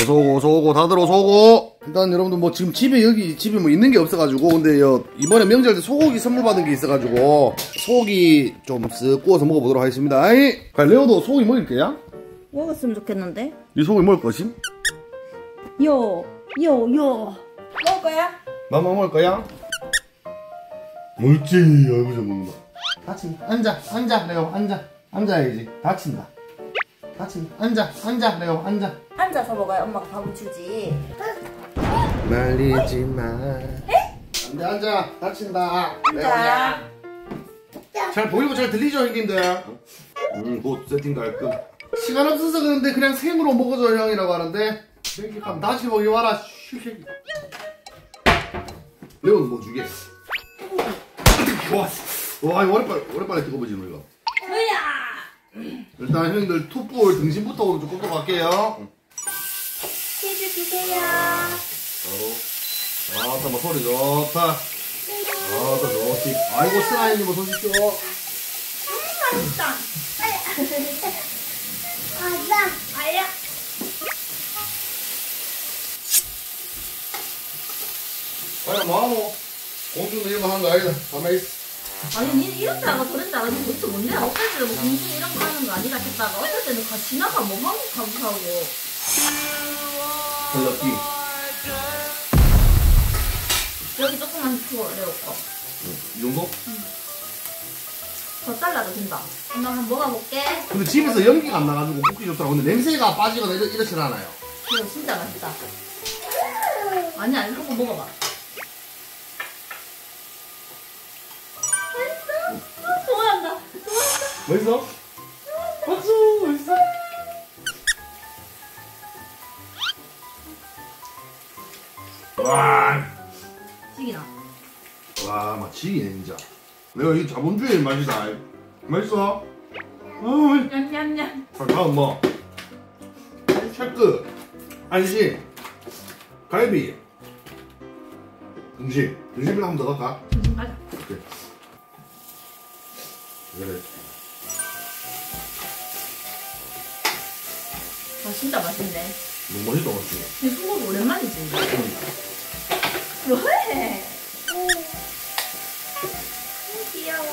어서 오고 어서 오고 다들 어서 오고 일단 여러분들 뭐 지금 집에 여기 집에 뭐 있는 게 없어가지고 근데 여, 이번에 명절 때 소고기 선물 받은 게 있어가지고 소고기 좀 쓱 구워서 먹어보도록 하겠습니다 아이 레오도 소고기 먹을 거야? 먹었으면 좋겠는데? 이 소고기 먹을 거지? 요, 요, 요. 먹을 거야? 마마 먹을 거야? 옳지 아이고 잘 먹는다 다친다 앉아 앉아 레오 앉아 앉아야지 다친다 다친다 앉아 앉아 레오 앉아 앉아서 먹어야 엄마가 밥을 주지. 말리지 마. 안돼 앉아. 다친다. 앉아. 잘 보이고 잘 들리죠 형님들? 음곧 세팅 깔끔. 시간 없어서 그런데 그냥 생으로 먹어줘 형이라고 하는데. 하면 다시 먹이 와라 슈쉐. 레오는 뭐 주게? 와, 와 이거 오랜만에 오랜만에 뜨거워지 이거. 뭐야? 일단 형님들 투볼 등심부터 오른쪽 꺾어 갈게요 치즈 주세요. 바로 아따 뭐 소리 좋다 아따 좋지 아이고 스나이님 어서 오십시오 맛있다. 아야. 아야. 아야 뭐하노 공주는 이런 거 하는 거 아니다 가만히 있어 아니 데하고 저런 데하고 도대체 뭔데? 어떨 때는 뭐 공중 이런 거 하는 거 아니라 했다가 어떨 때는 가 지나가 뭐 하고 가고 하고 걸렸기 여기 조금만 더 내올까? 이 정도? 더 잘라도 된다. 엄마 한번 먹어볼게. 근데 집에서 연기가 안 나가지고 먹기 좋더라고 근데 냄새가 빠지거나 이러, 이렇진 않아요 이거 진짜 맛있다. 아니 아니 한번 먹어봐. 맛있어? 좋아한다. 좋아한다. 멋있어? 와, 찌기나. 와, 맛지기네 진짜. 내가 이 자본주의 맛이다. 맛있어? 어, 맛있- 냠냠냠. 자, 다음 뭐? 찰크, 안시, 갈비, 등심. 등심을 한번 더 갈까? 음, 맞아. 오케이. 그래. 아 진짜 맛있네. 너무 맛있다, 맛있어. 이 소고기 오랜만이지. 뭐해? 귀여워.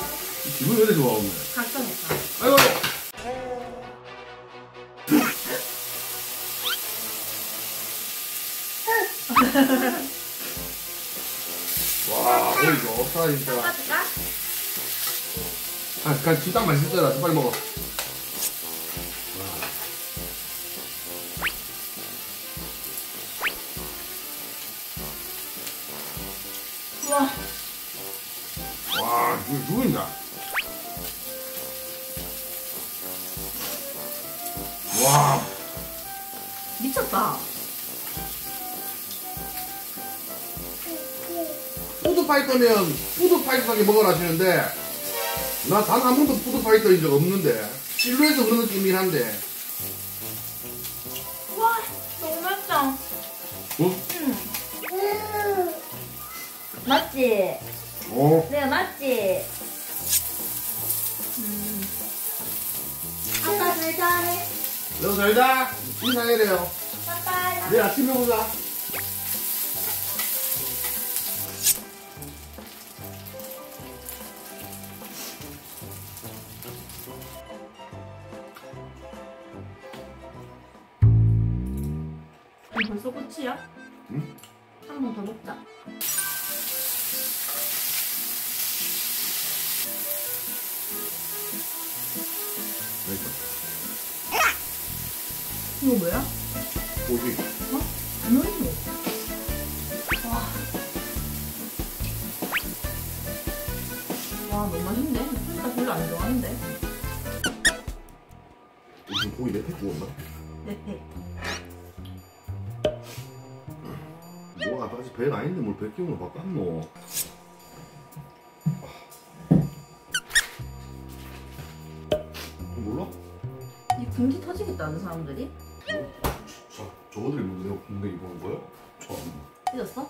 기분 왜 이렇게 좋아, 오늘? 각성했다. 아이고! 와, 거기 좋다, 진짜. 섞어줄까? 아, 그냥 진짜 맛있더라. 빨리 먹어. 와, 이거 죽인다. 와, 미쳤다. 푸드파이터면 푸드파이터하게 먹으라 하시는데, 나 단 한 번도 푸드파이터인 적 없는데, 실루에서 그런 느낌이긴 한데, 와, 너무 맛있다. 어? 응. 맞지? 어, 네, 맞지? 음. 아빠 잘 자해. 너 잘자. 인사해래요. 빠빠이. 내일 아침에 보자. 벌써 끝이야? 응? 한 번 더 먹자. 이거 뭐야? 고기. 어? 단호이모. 와. 와, 너무 맛있네. 진짜 별로 안 좋아하는데. 지금 고기 몇팩 구웠나? 네, 네. 뭐가 아직 배 아닌데 뭘 백기으로 바꿨노? 군기 터지겠다는 사람들이? 저, 저거들이 뭔데 군대 입어는 거야? 저 찢었어?